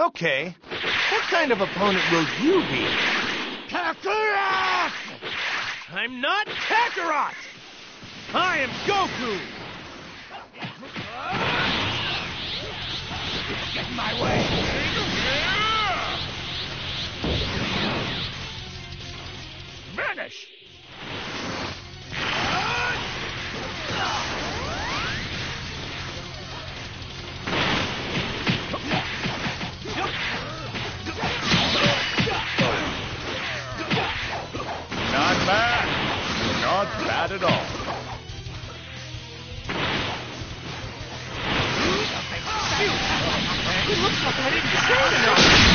Okay, what kind of opponent will you be? Kakarot! I'm not Kakarot! I am Goku! Get in my way! Vanish! Bad. Not bad at all. It looks like I didn't say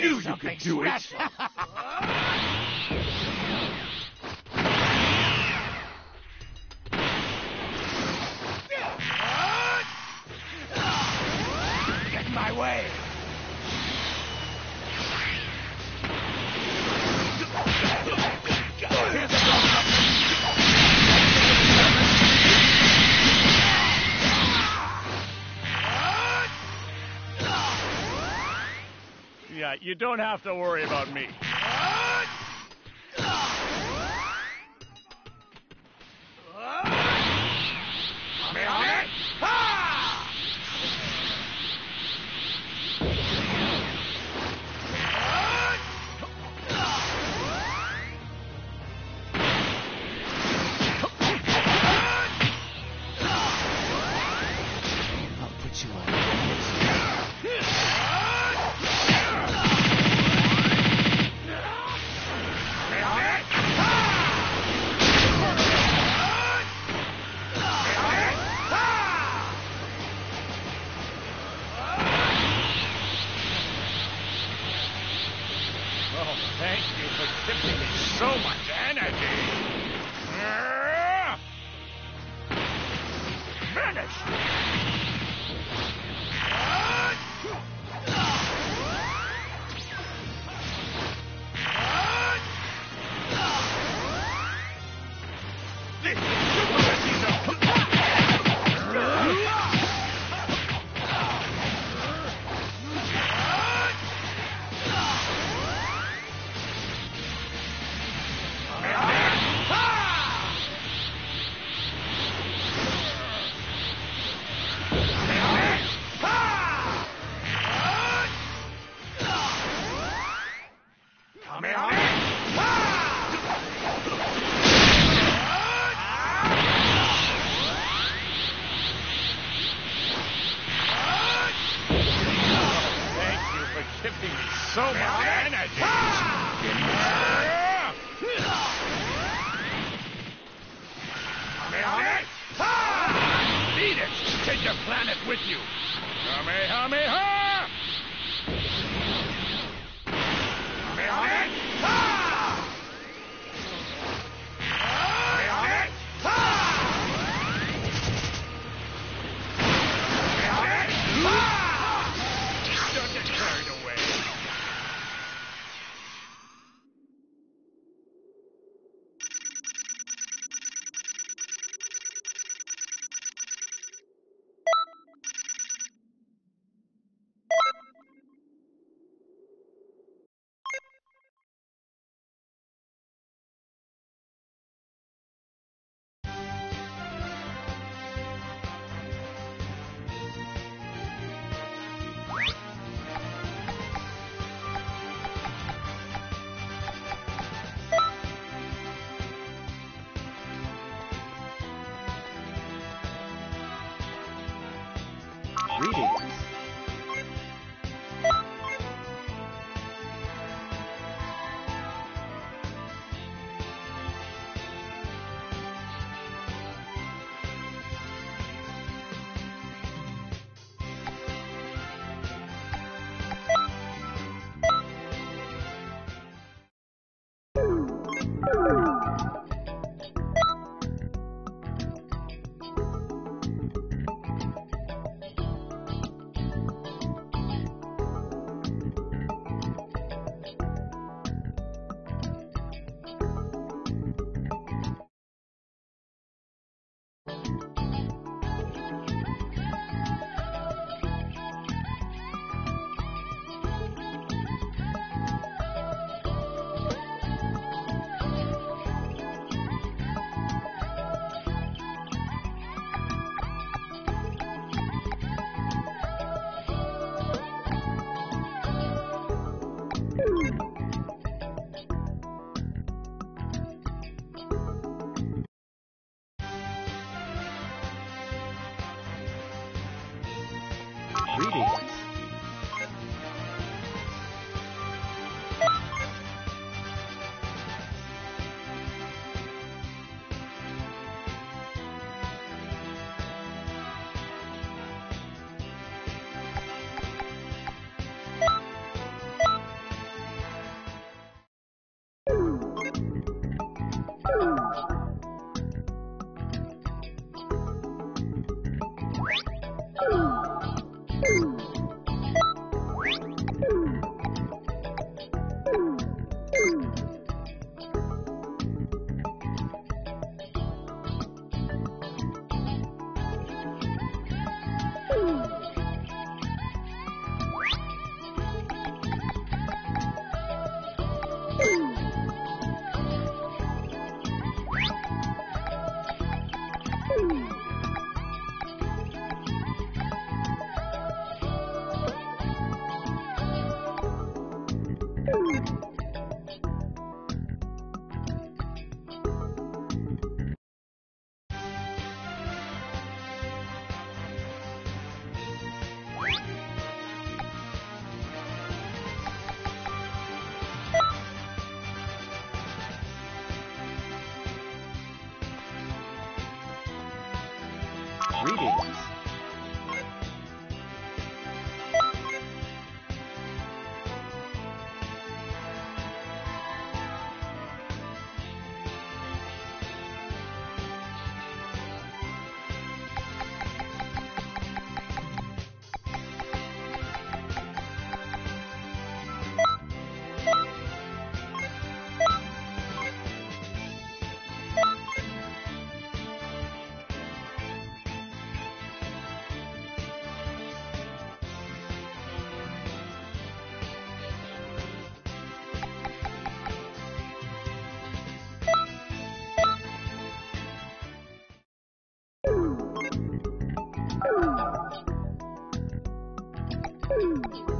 knew you could do it. Get in my way! You don't have to worry about me. I'll うん。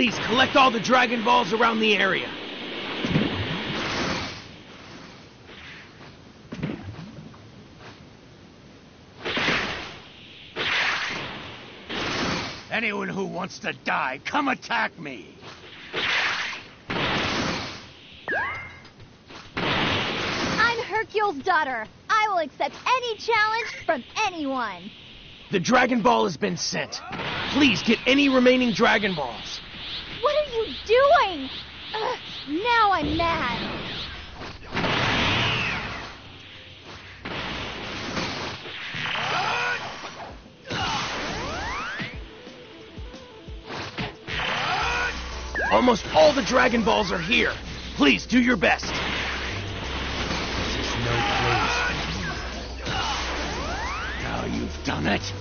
Please collect all the Dragon Balls around the area. Anyone who wants to die, come attack me. I'm Hercule's daughter. I will accept any challenge from anyone. The Dragon Ball has been sent. Please get any remaining Dragon Balls. What are you doing? Ugh, now I'm mad. Almost all the Dragon Balls are here. Please do your best. This is no place. Now you've done it.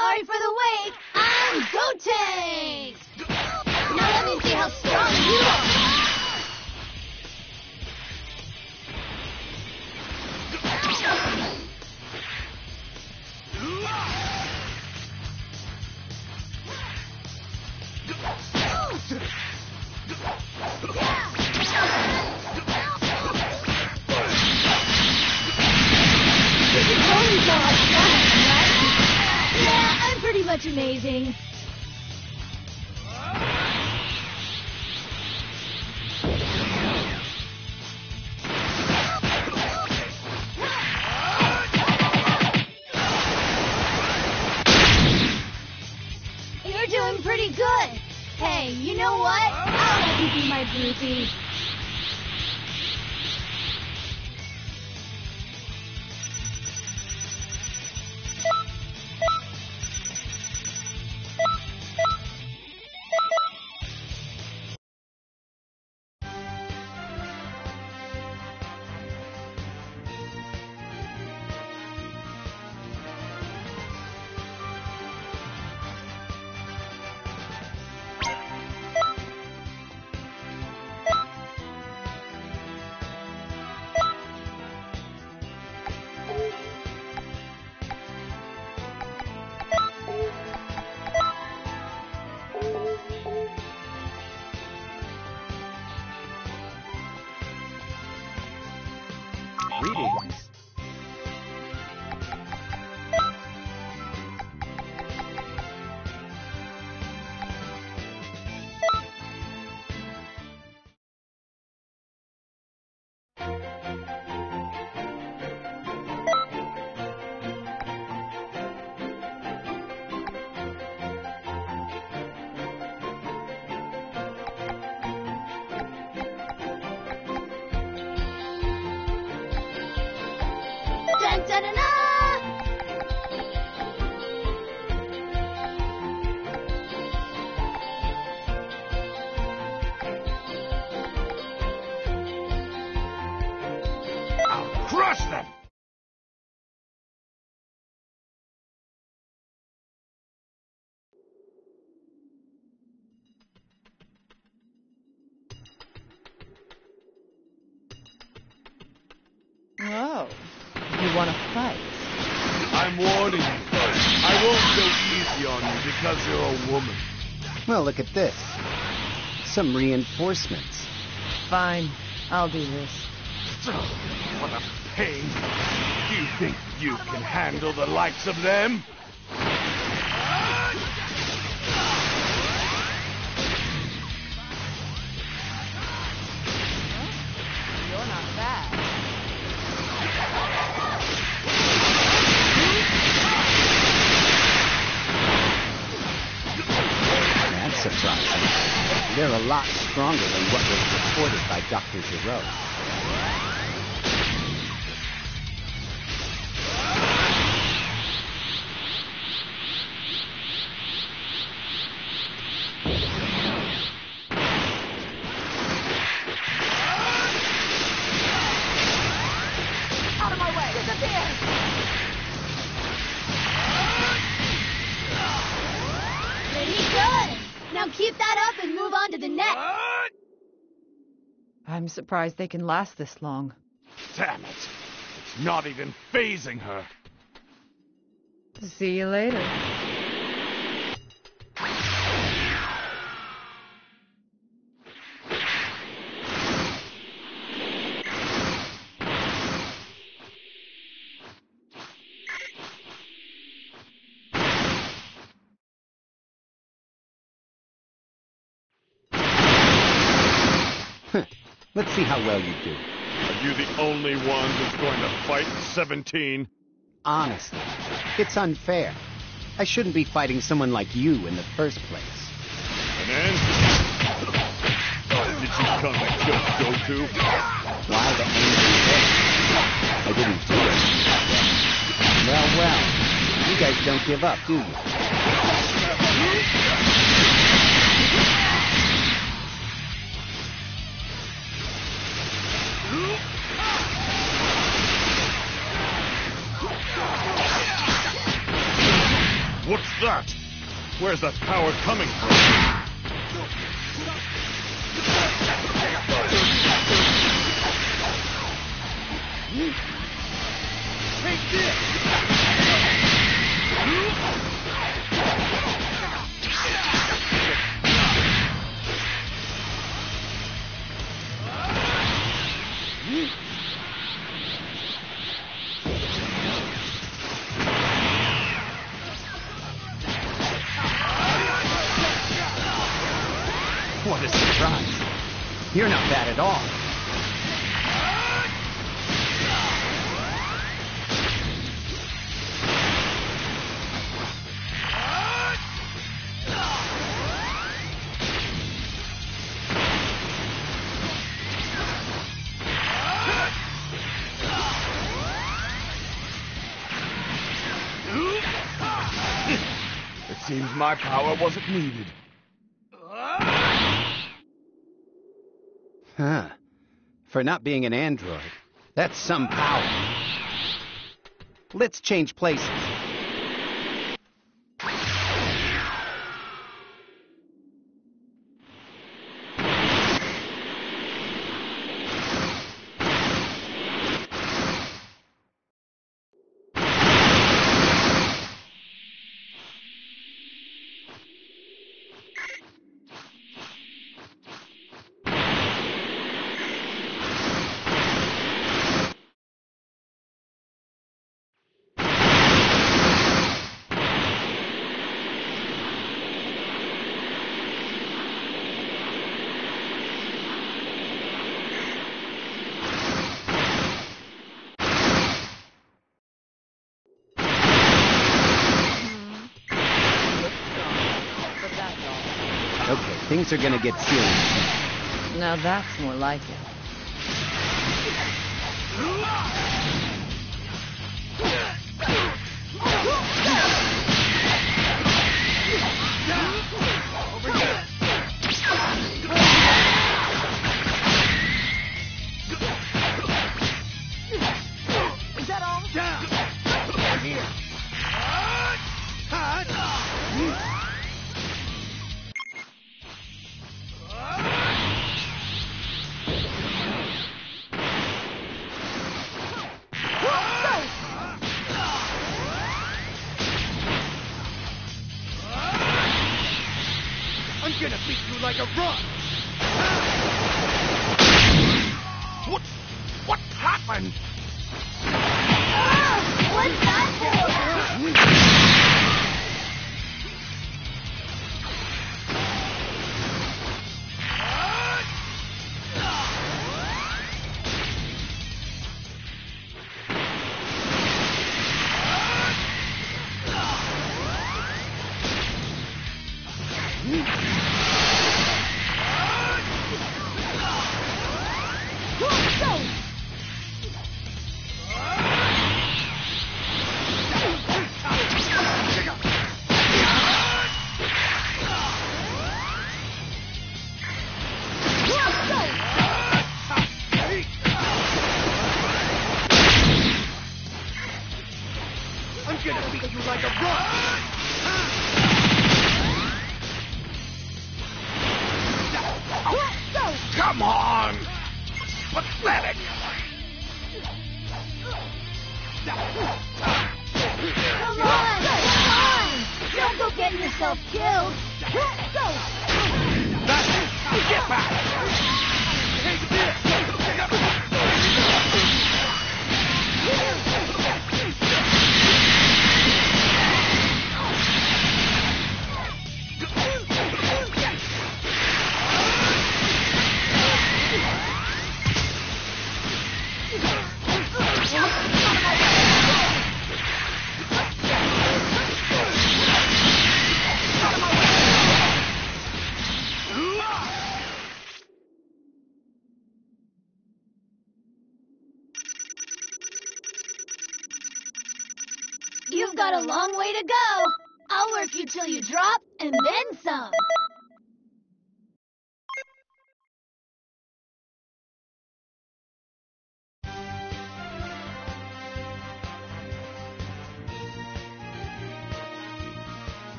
Sorry for the wait. I'm Gotenks. Now let me see how strong you are. You can totally pretty much amazing. You're doing pretty good. Hey, you know what? I'll let you be my groupie. Greetings. Because you're a woman. Well, look at this. Some reinforcements. Fine, I'll do this. What a pain. Do you think you can handle the likes of them? Lot stronger than what was reported by Dr. Gero. Now keep that up and move on to the next. I'm surprised they can last this long. Damn it. It's not even phasing her. See you later. Let's see how well you do. Are you the only one who's going to fight 17? Honestly, it's unfair. I shouldn't be fighting someone like you in the first place. And then? Did you come to kill Goku? Why the angry look? I didn't do it. Well, well. You guys don't give up, do you? What's that? Where's that power coming from? Take this! Seems my power wasn't needed. Huh. For not being an android. That's some power. Let's change places. are gonna get serious. Now that's more like it.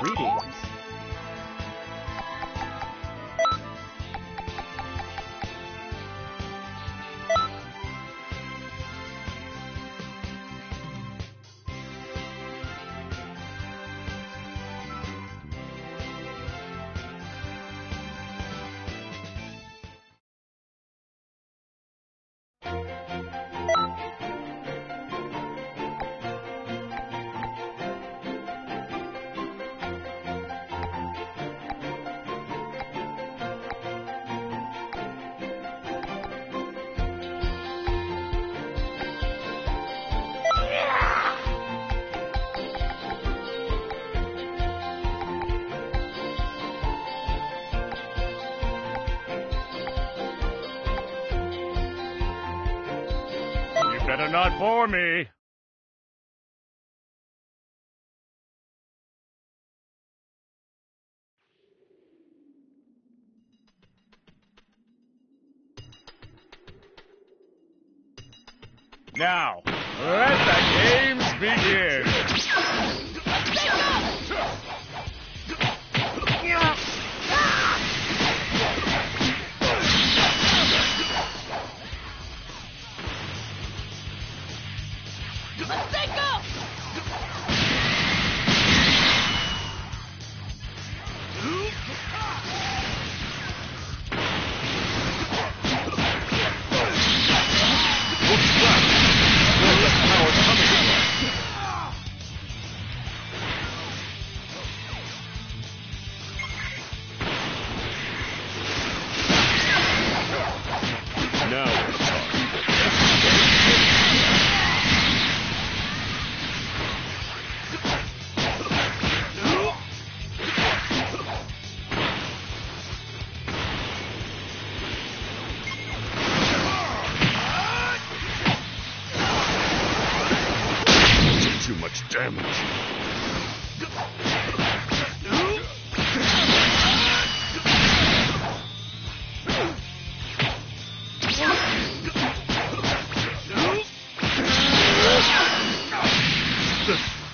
Greetings. Bore me.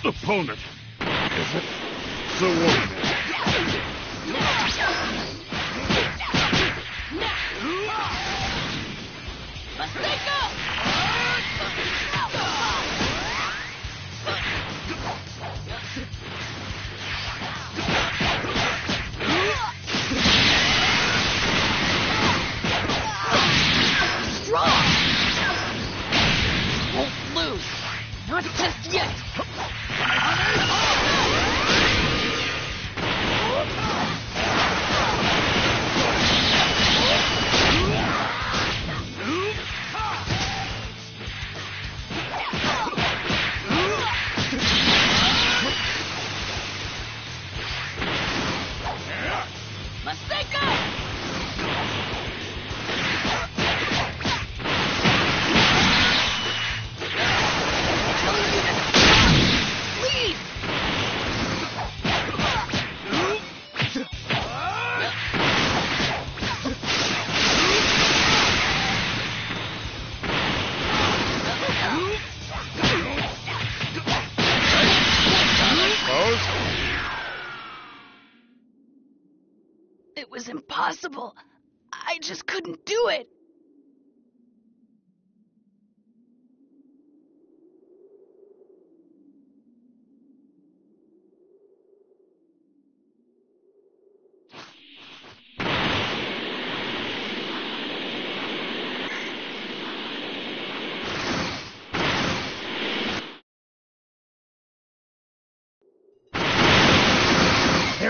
Opponent is it the one?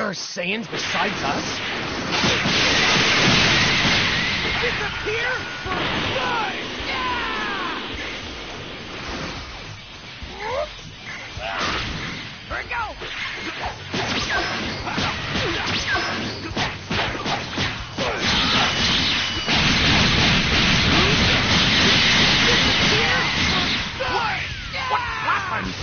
Are Saiyans besides us? Disappear for good! Here we go! What happened?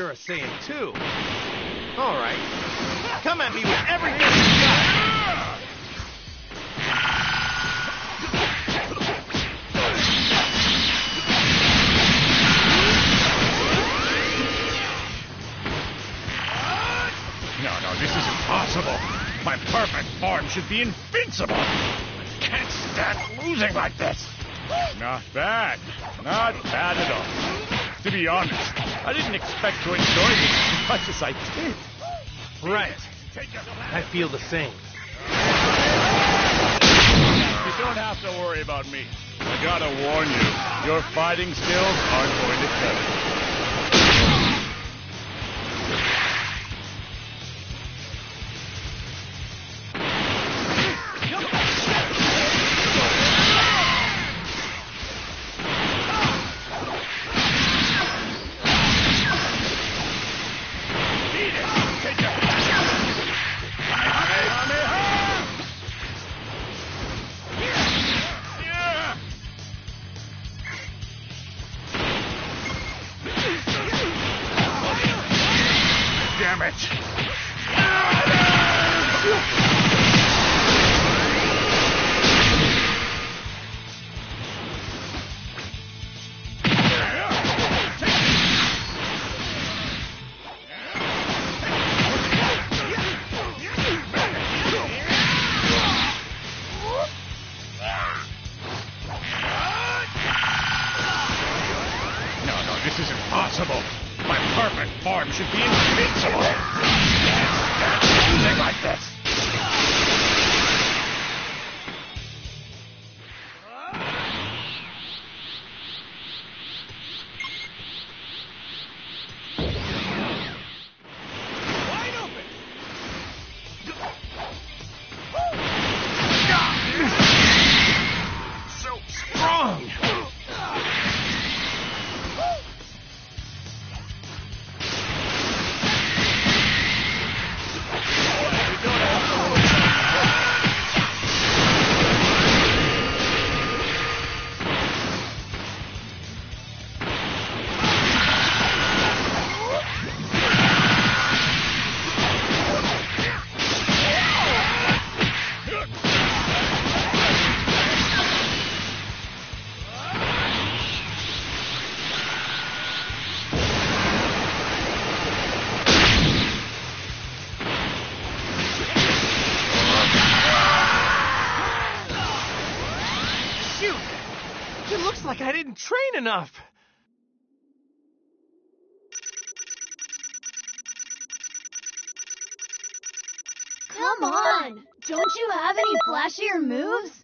You're a Saiyan too. All right. Come at me with everything you got. No, no, this is impossible. My perfect form should be invincible. I can't stand losing like this. Not bad. Not bad at all. To be honest, I didn't expect to enjoy this as much as I did. Right. I feel the same. You don't have to worry about me. I gotta warn you, your fighting skills aren't going to cut it. Enough. Come on! Don't you have any flashier moves?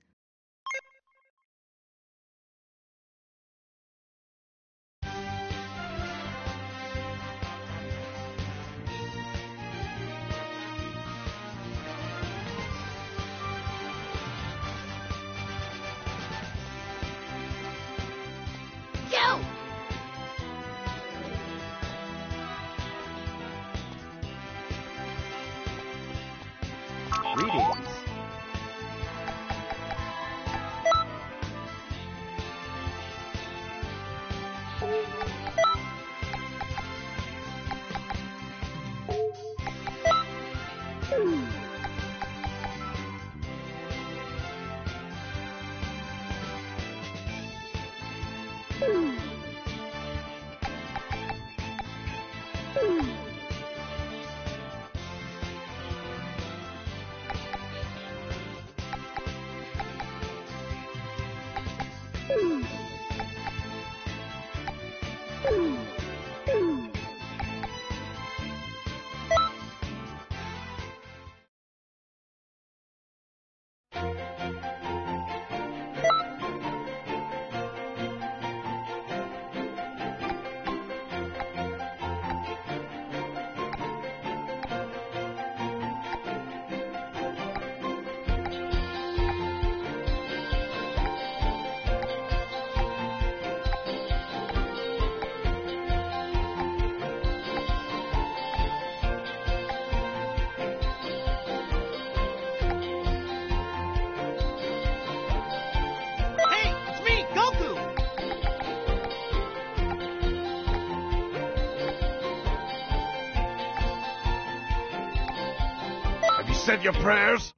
Said your prayers?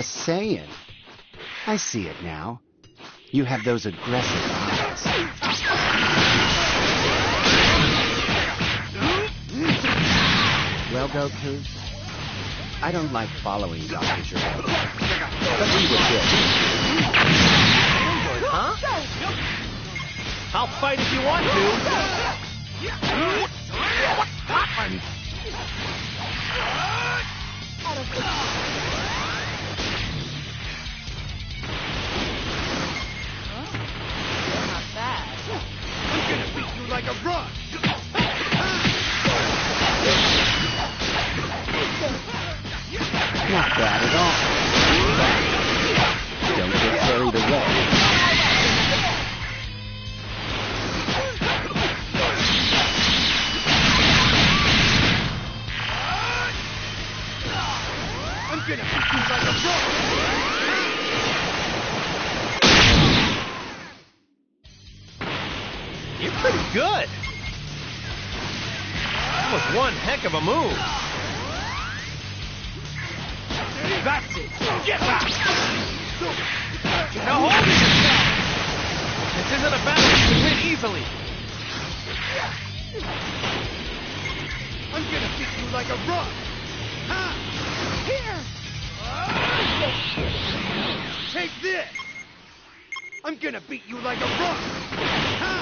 A Saiyan. I see it now. You have those aggressive eyes. Well, Goku, I don't like following Dr. Gero, but we were good. Huh? I'll fight if you want to. What happened? Like a rug. Not bad at all. Don't get carried away. I'm gonna beat you like a rug. Pretty good. That was one heck of a move. That's it. Get back. Now hold yourself. This isn't a battle you can win easily. I'm gonna beat you like a rug. Ha! Here. Take this. I'm gonna beat you like a rug. Ha!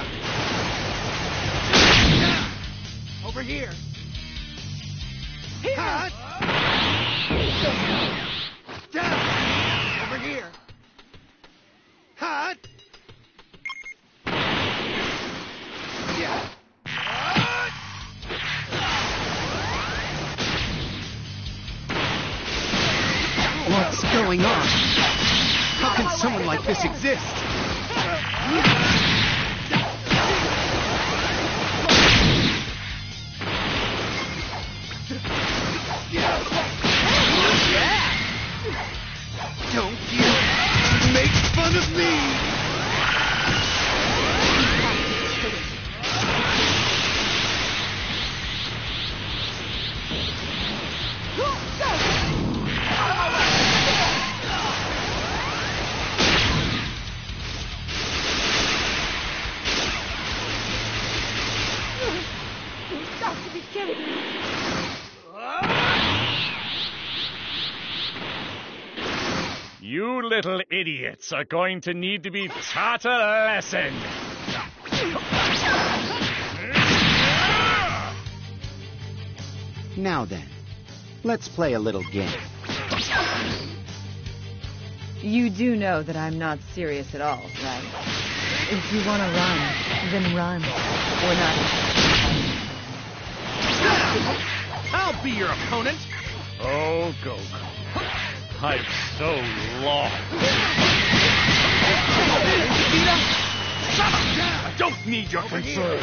Over here. Here. Down. Over here. Hot. Yeah. What's going on? How can someone like this exist? Idiots are going to need to be taught a lesson. Now then, let's play a little game. You do know that I'm not serious at all, right? If you want to run, then run. Or not. I'll be your opponent. Oh, Goku. I'm so lost. I don't need your concern.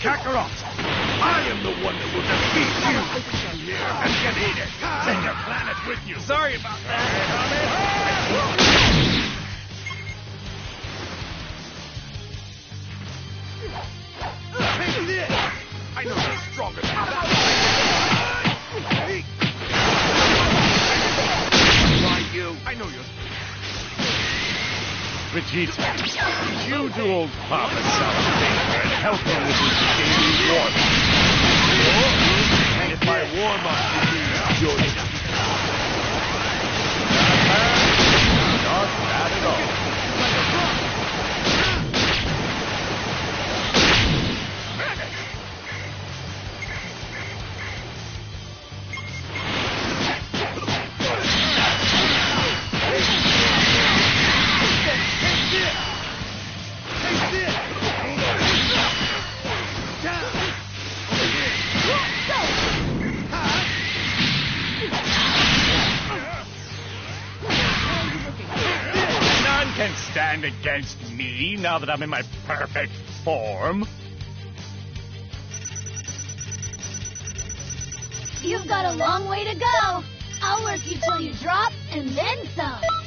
Kakarot, I am the one that will defeat you. And get eat it. Take your planet with you. Sorry about that. Take this. I know you're stronger than that. Why you? I know you're Vegeta, you do old Papa a favor and help him with his daily warm. And if I warm up, you enjoy it. Against me now that I'm in my perfect form. You've got a long way to go. I'll work you till you drop and then some.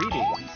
reading